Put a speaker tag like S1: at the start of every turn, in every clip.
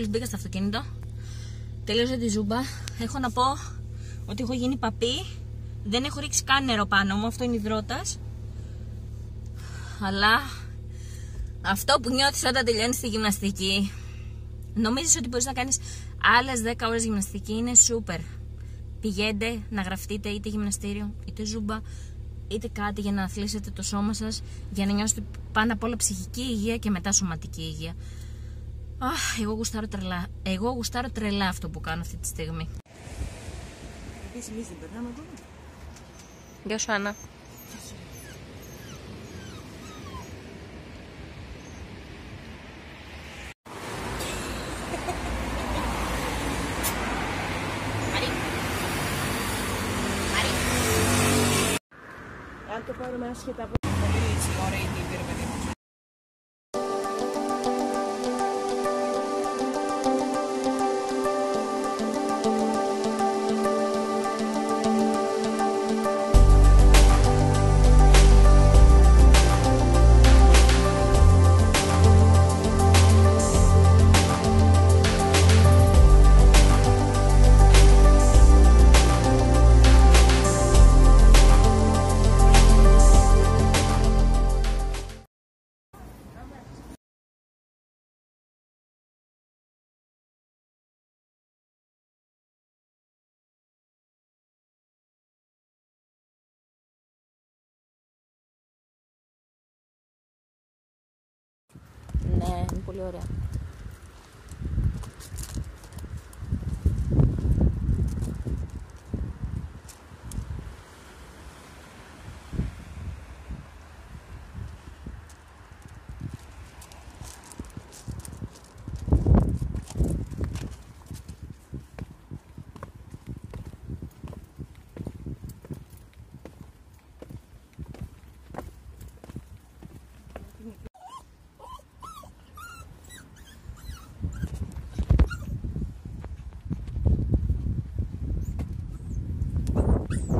S1: Μόλις μπήκα στο αυτοκίνητο, τελείωσε τη ζούμπα. Έχω να πω ότι έχω γίνει παπί. Δεν έχω ρίξει καν νερό πάνω μου, αυτό είναι υδρότας. Αλλά αυτό που νιώθεις όταν τελειώνεις τη γυμναστική, νομίζεις ότι μπορείς να κάνεις άλλες 10 ώρες γυμναστική, είναι σούπερ. Πηγαίνετε να γραφτείτε είτε γυμναστήριο, είτε ζούμπα, είτε κάτι για να αθλήσετε το σώμα σας, για να νιώσετε πάνω απ' όλα ψυχική υγεία και μετά σωματική υγεία. Αχ, εγώ γουστάρω τρελά. Εγώ γουστάρω τρελά αυτό που κάνω αυτή τη στιγμή. Γεια σου, Άννα.
S2: Αν το πάρουμε άσχετα από
S1: Ναι, είναι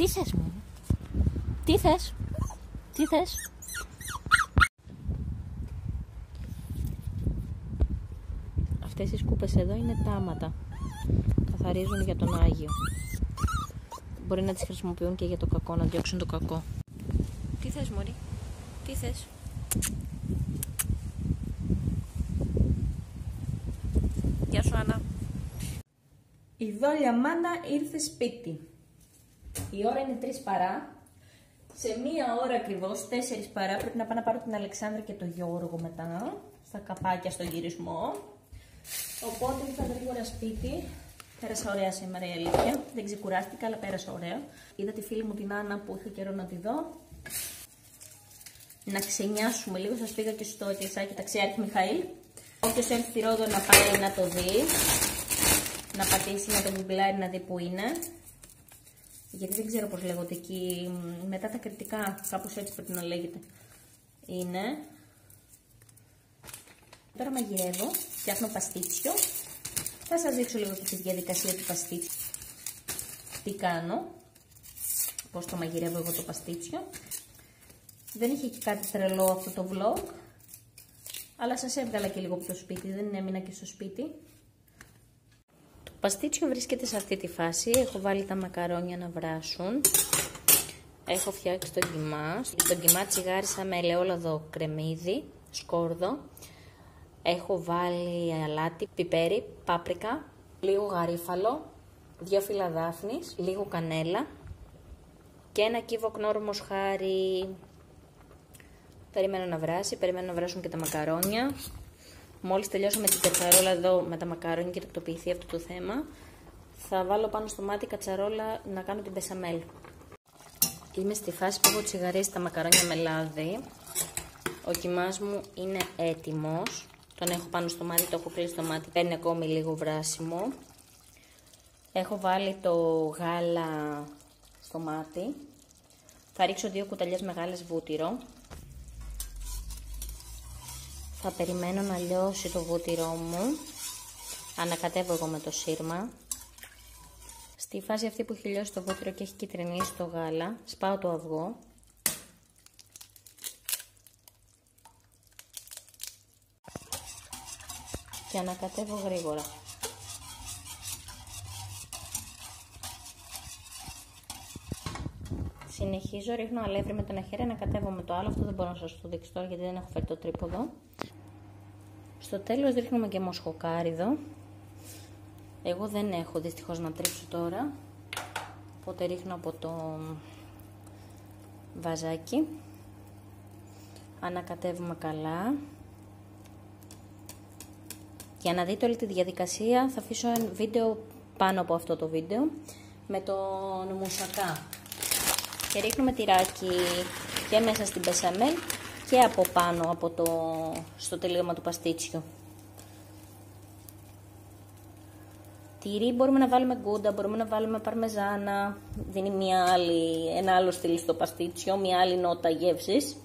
S1: Τι θες μου, τι θες, τι θες; Αυτές οι σκούπες εδώ είναι τάματα. Καθαρίζουν για τον Άγιο. Μπορεί να τις χρησιμοποιούν και για το κακό, να διώξουν το κακό. Τι θες μωρή, τι θες; Γεια σου Άννα. Η δόλια Μάντα ήρθε σπίτι. Η ώρα είναι 3 παρά. Σε μία ώρα ακριβώς, 4 παρά, πρέπει να πάω να πάρω την Αλεξάνδρα και τον Γιώργο μετά. Στα καπάκια στον γυρισμό. Οπότε ήρθα γρήγορα σπίτι. Πέρασα ωραία σήμερα η αλήθεια. Δεν ξεκουράστηκα, αλλά πέρασα ωραία. Είδα τη φίλη μου την Άννα που είχα καιρό να τη δω. Να ξενιάσουμε λίγο. Σας πήγα και στο κεσάκι ταξιάρχη Μιχαήλ. Όποιος έρθει στη Ρόδο να πάει να το δει. Να πατήσει, να το γκουγκλάρει, να δει που είναι γιατί δεν ξέρω πώς λέγονται εκεί, μ, μετά τα κριτικά, κάπως έτσι πρέπει να λέγεται, είναι. Τώρα μαγειρεύω, φτιάχνω παστίτσιο. Θα σας δείξω λίγο και τη διαδικασία του παστίτσιου. Τι κάνω, πώς το μαγειρεύω εγώ το παστίτσιο. Δεν είχε και κάτι τρελό αυτό το vlog, αλλά σας έβγαλα και λίγο από το σπίτι, δεν έμεινα και στο σπίτι. Το παστίτσιο βρίσκεται σε αυτή τη φάση. Έχω βάλει τα μακαρόνια να βράσουν. Έχω φτιάξει το κιμά. Το κιμά τσιγάρισα με ελαιόλαδο κρεμμύδι, σκόρδο. Έχω βάλει αλάτι, πιπέρι, πάπρικα, λίγο γαρίφαλο, δύο φύλλα δάφνης, λίγο κανέλα και ένα κύβο κνόρο μοσχάρι. Περιμένω να βράσει, περιμένω να βράσουν και τα μακαρόνια. Μόλις τελειώσω με την κατσαρόλα εδώ με τα μακαρόνια και τακτοποιηθεί αυτό το θέμα, θα βάλω πάνω στο μάτι κατσαρόλα να κάνω την πεσαμέλ. Είμαι στη φάση που έχω τσιγαρίσει τα μακαρόνια με λάδι. Ο κιμάς μου είναι έτοιμος. Τον έχω πάνω στο μάτι, το έχω κλείσει το μάτι. Παίρνει ακόμη λίγο βράσιμο. Έχω βάλει το γάλα στο μάτι. Θα ρίξω δύο κουταλιές μεγάλες βούτυρο. Θα περιμένω να λιώσει το βούτυρό μου. Ανακατεύω εγώ με το σύρμα. Στη φάση αυτή που έχει λιώσει το βούτυρο και έχει κυτρινίσει το γάλα, σπάω το αυγό. Και ανακατεύω γρήγορα. Συνεχίζω, ρίχνω αλεύρι με το ένα χέρι, ανακατεύω με το άλλο. Αυτό δεν μπορώ να σας το δείξω τώρα γιατί δεν έχω φέρει το τρίποδο. Στο τέλος ρίχνουμε και μοσχοκάριδο. Εγώ δεν έχω δυστυχώς να τρίψω τώρα. Οπότε ρίχνω από το βαζάκι. Ανακατεύουμε καλά. Για να δείτε όλη τη διαδικασία θα αφήσω ένα βίντεο πάνω από αυτό το βίντεο με τον μουσακά. Και ρίχνουμε τυράκι και μέσα στην πεσαμέλ και από πάνω από το, στο τελείωμα του παστίτσιου. Τυρί μπορούμε να βάλουμε γκούντα, μπορούμε να βάλουμε παρμεζάνα, δίνει μια άλλη, ένα άλλο στυλ στο παστίτσιο, μια άλλη νότα γεύσης.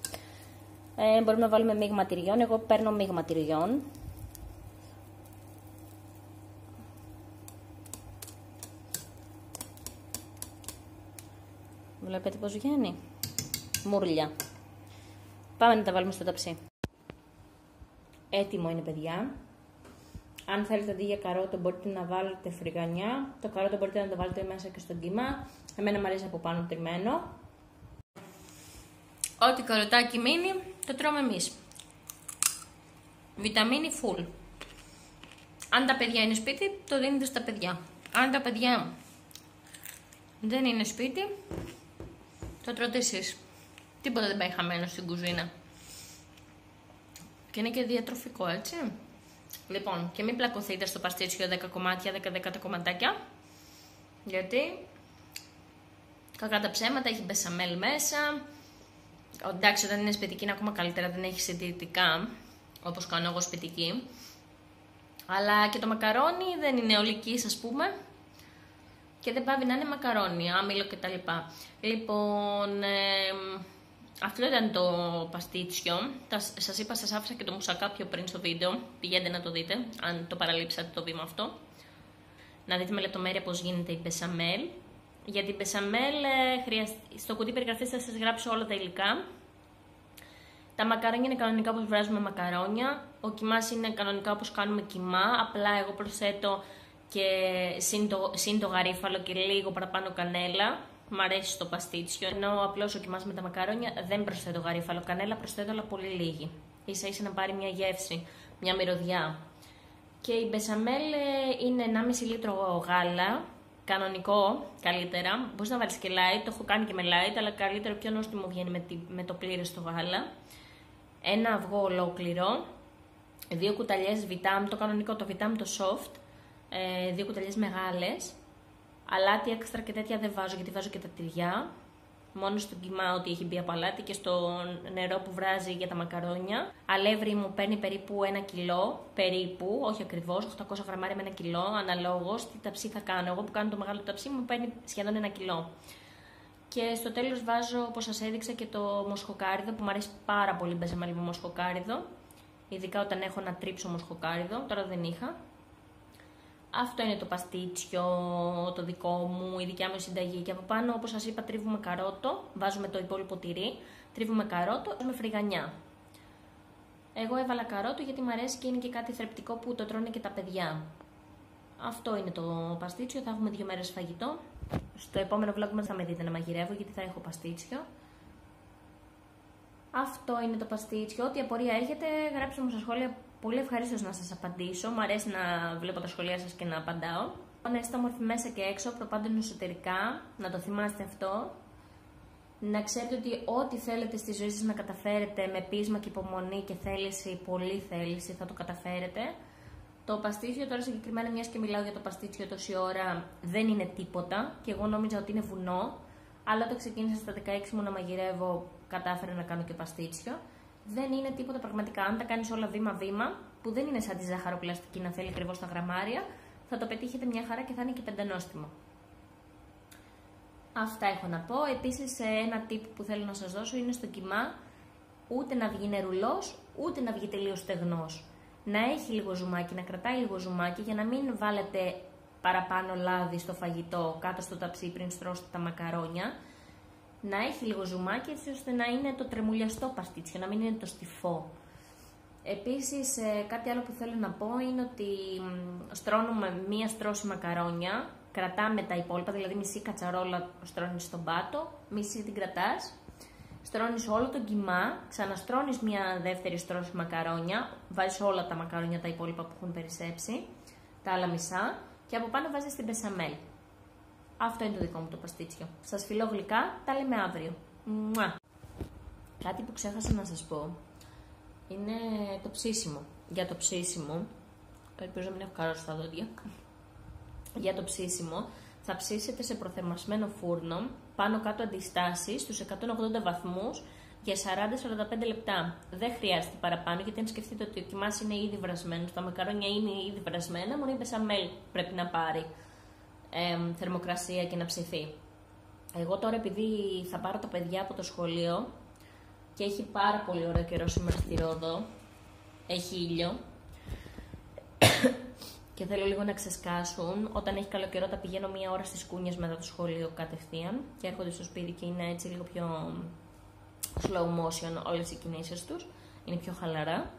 S1: Ε, μπορούμε να βάλουμε μείγμα τυριών, εγώ παίρνω μείγμα τυριών. Βλέπετε πώς βγαίνει; Μουρλιά. Πάμε να τα βάλουμε στο ταψί. Έτοιμο είναι παιδιά. Αν θέλετε αντί για καρότο μπορείτε να βάλετε φρυγανιά. Το καρότο μπορείτε να το βάλετε μέσα και στον κύμα. Εμένα μου αρέσει από πάνω τριμμένο. Ό,τι καροτάκι μείνει το τρώμε εμείς. Βιταμίνη full. Αν τα παιδιά είναι σπίτι, το δίνετε στα παιδιά. Αν τα παιδιά δεν είναι σπίτι, το τρώτε εσείς. Τίποτα δεν πάει χαμένο στην κουζίνα. Και είναι και διατροφικό, έτσι. Λοιπόν, και μην πλακωθείτε στο παστίτσιο 10 κομμάτια, 10-10 κομματάκια. Γιατί, κακά τα ψέματα, έχει μπεσαμέλ μέσα. Εντάξει, όταν είναι σπιτική είναι ακόμα καλύτερα, δεν έχει συντηρητικά, όπως κάνω εγώ σπιτική. Αλλά και το μακαρόνι δεν είναι ολικής, ας πούμε. Και δεν πάβει να είναι μακαρόνι, άμυλο κτλ. Λοιπόν, ε, αυτό ήταν το παστίτσιο. Σας είπα, σας άφησα και το μουσακά πιο πριν στο βίντεο. Πηγαίνετε να το δείτε, αν το παραλείψατε το βήμα αυτό. Να δείτε με λεπτομέρεια πώς γίνεται η μπεσαμέλ. Για την μπεσαμέλ, ε, στο κουτί περιγραφής θα σας γράψω όλα τα υλικά. Τα μακαρόνια είναι κανονικά όπως βράζουμε μακαρόνια. Ο κοιμάς είναι κανονικά όπως κάνουμε κοιμά. Απλά εγώ προσθέτω και συν το, συν το γαρίφαλο και λίγο παραπάνω κανέλα Μ' αρέσει στο παστίτσιο. Ενώ απλώς ο κοιμά με τα μακαρόνια δεν προσθέτω γαρίφαλο κανέλα, προσθέτω αλλά πολύ λίγη. σα ίσα να πάρει μια γεύση, μια μυρωδιά. Και η μπεσαμέλ ε, είναι 1,5 λίτρο γάλα, κανονικό καλύτερα. Μπορείς να βάλεις και light, το έχω κάνει και με light, αλλά καλύτερο πιο νόστιμο βγαίνει με, με το πλήρες το γάλα. Ένα αυγό ολόκληρο, δύο κουταλιές βιτάμ, το κανονικό, το βιτάμ το soft, ε, δύο κουταλιές μεγάλε, Αλάτι έξτρα και τέτοια δεν βάζω γιατί βάζω και τα τυριά. Μόνο στο κιμά ότι έχει μπει από αλάτι και στο νερό που βράζει για τα μακαρόνια. Αλεύρι μου παίρνει περίπου ένα κιλό, περίπου, όχι ακριβώς, 800 γραμμάρια με ένα κιλό, αναλόγως τι ταψί θα κάνω. Εγώ που κάνω το μεγάλο ταψί μου παίρνει σχεδόν ένα κιλό. Και στο τέλος βάζω, όπως σας έδειξα, και το μοσχοκάριδο που μου αρέσει πάρα πολύ μπεζεμέλι με μοσχοκάριδο. Ειδικά όταν έχω να τρίψω μοσχοκάριδο, τώρα δεν είχα. Αυτό είναι το παστίτσιο, το δικό μου, η δικιά μου συνταγή. Και από πάνω, όπως σας είπα, τρίβουμε καρότο, βάζουμε το υπόλοιπο τυρί, τρίβουμε καρότο με φρυγανιά. Εγώ έβαλα καρότο γιατί μου αρέσει και είναι και κάτι θρεπτικό που το τρώνε και τα παιδιά. Αυτό είναι το παστίτσιο, θα έχουμε δύο μέρες φαγητό. Στο επόμενο vlog μας θα με δείτε να μαγειρεύω γιατί θα έχω παστίτσιο. Αυτό είναι το παστίτσιο. Ό,τι απορία έχετε, γράψτε μου στα σχόλια πολύ ευχαρίστως να σας απαντήσω. Μου αρέσει να βλέπω τα σχολεία σας και να απαντάω. Να είστε όμορφοι μέσα και έξω, προπάντων εσωτερικά, να το θυμάστε αυτό. Να ξέρετε ότι ό,τι θέλετε στη ζωή σας να καταφέρετε με πείσμα και υπομονή και θέληση, πολύ θέληση, θα το καταφέρετε. Το παστίτσιο τώρα συγκεκριμένα, μιας και μιλάω για το παστίτσιο τόση ώρα, δεν είναι τίποτα και εγώ νόμιζα ότι είναι βουνό. Αλλά όταν ξεκίνησα στα 16 μου να μαγειρεύω, κατάφερα να κάνω και παστίτσιο δεν είναι τίποτα πραγματικά. Αν τα κάνεις όλα βήμα-βήμα, που δεν είναι σαν τη ζαχαροπλαστική να θέλει ακριβώς τα γραμμάρια, θα το πετύχετε μια χαρά και θα είναι και πεντανόστιμο. Αυτά έχω να πω. Επίσης ένα tip που θέλω να σας δώσω είναι στο κιμά ούτε να βγει νερουλός, ούτε να βγει τελείως στεγνός. Να έχει λίγο ζουμάκι, να κρατάει λίγο ζουμάκι για να μην βάλετε παραπάνω λάδι στο φαγητό κάτω στο ταψί πριν στρώσετε τα μακαρόνια. Να έχει λίγο ζουμάκι έτσι ώστε να είναι το τρεμουλιαστό παστίτσιο, να μην είναι το στιφό. Επίσης ε, κάτι άλλο που θέλω να πω είναι ότι στρώνουμε μία στρώση μακαρόνια, κρατάμε τα υπόλοιπα, δηλαδή μισή κατσαρόλα στρώνεις στον πάτο, μισή την κρατάς, στρώνεις όλο το κιμά, ξαναστρώνεις μία δεύτερη στρώση μακαρόνια, βάζεις όλα τα μακαρόνια τα υπόλοιπα που έχουν περισσέψει, τα άλλα μισά και από πάνω βάζεις την πεσαμέλ. Αυτό είναι το δικό μου το παστίτσιο. Σας φιλώ γλυκά, τα λέμε αύριο. Μουα. Κάτι που ξέχασα να σας πω είναι το ψήσιμο. Για το ψήσιμο, ελπίζω να μην έχω καρώσει τα δόντια, για το ψήσιμο θα ψήσετε σε προθερμασμένο φούρνο, πάνω κάτω αντιστάσεις, στους 180 βαθμούς για 40-45 λεπτά. Δεν χρειάζεται παραπάνω, γιατί αν σκεφτείτε ότι ο κοιμάς είναι ήδη βρασμένος, τα μακαρόνια είναι ήδη βρασμένα, μόνο η μπεσαμέλ πρέπει να πάρει ε, θερμοκρασία και να ψηθεί. Εγώ τώρα επειδή θα πάρω τα παιδιά από το σχολείο και έχει πάρα πολύ ωραίο καιρό σήμερα στη Ρόδο, έχει ήλιο και θέλω λίγο να ξεσκάσουν. Όταν έχει καλό καιρό τα πηγαίνω μία ώρα στις κούνιες μετά το σχολείο κατευθείαν και έρχονται στο σπίτι και είναι έτσι λίγο πιο slow motion όλες οι κινήσεις τους, είναι πιο χαλαρά,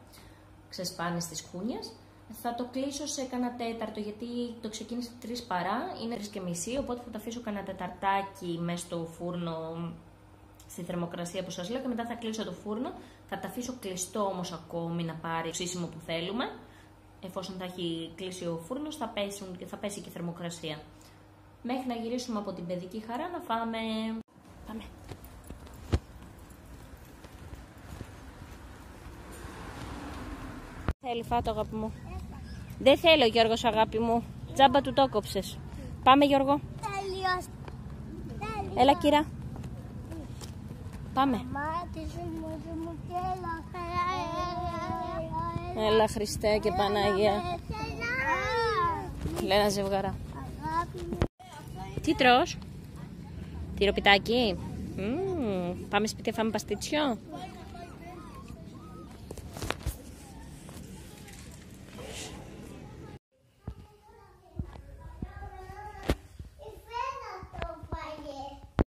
S1: ξεσπάνε στις κούνιες. Θα το κλείσω σε κανένα τέταρτο γιατί το ξεκίνησε 3 παρά, είναι 3 και μισή, οπότε θα το αφήσω κανένα τεταρτάκι μέσα στο φούρνο στη θερμοκρασία που σας λέω και μετά θα κλείσω το φούρνο. Θα τα αφήσω κλειστό όμως ακόμη να πάρει το ψήσιμο που θέλουμε. Εφόσον θα έχει κλείσει ο φούρνος θα, πέσουν, θα πέσει και η θερμοκρασία. Μέχρι να γυρίσουμε από την παιδική χαρά να φάμε. Πάμε. Θέλει φάτο αγάπη μου. Δεν θέλω Γιώργος αγάπη μου. Τζάμπα του το κόψες. Πάμε Γιώργο. Έλα κύρα. Πάμε. Έλα Χριστέ και Παναγία. Λένα ζευγαρά. Τι τρως; Τυροπιτάκι. Mm, πάμε σπίτι φάμε παστίτσιο.